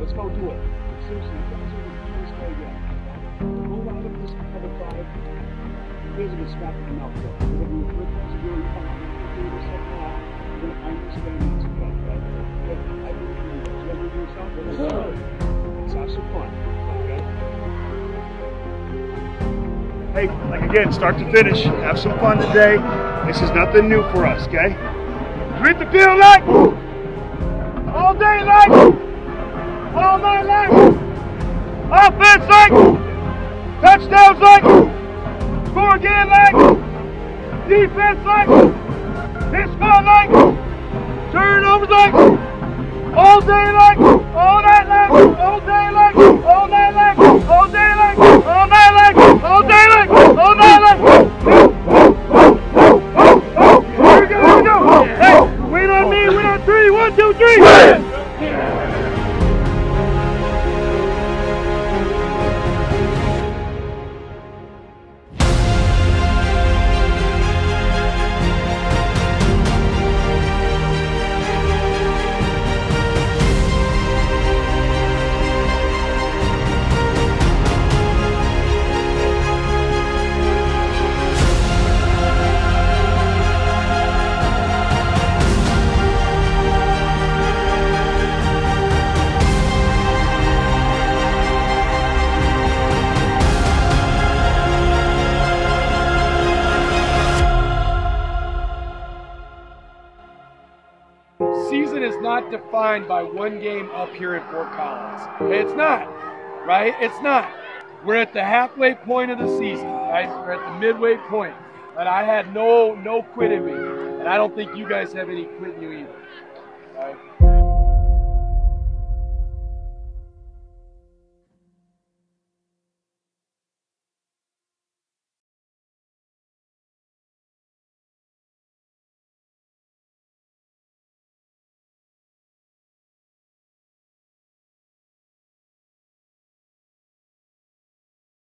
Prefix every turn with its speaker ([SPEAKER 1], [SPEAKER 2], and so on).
[SPEAKER 1] Let's go do it. Seriously, guys are to do this. Move out of this cover five. Here's a smack in the mouth. You're going to be with us. You're going to do this like that. You're going to understand this. Okay? I believe in you. You ever do something? Let's have some fun. Hey, like again, start to finish, have some fun today. This is nothing new for us, okay? Read the field like all day like all night like offense like touchdowns like score again like defense like hit score like turnovers like all day like all night like all day like all night all day all night all day like all night here we go here we go. Hey
[SPEAKER 2] season is not defined by one game up here at Fort Collins. It's not, right? It's not. We're at the halfway point of the season, right? We're at the midway point. And I had no no quit in me. And I don't think you guys have any quit in you either. Right?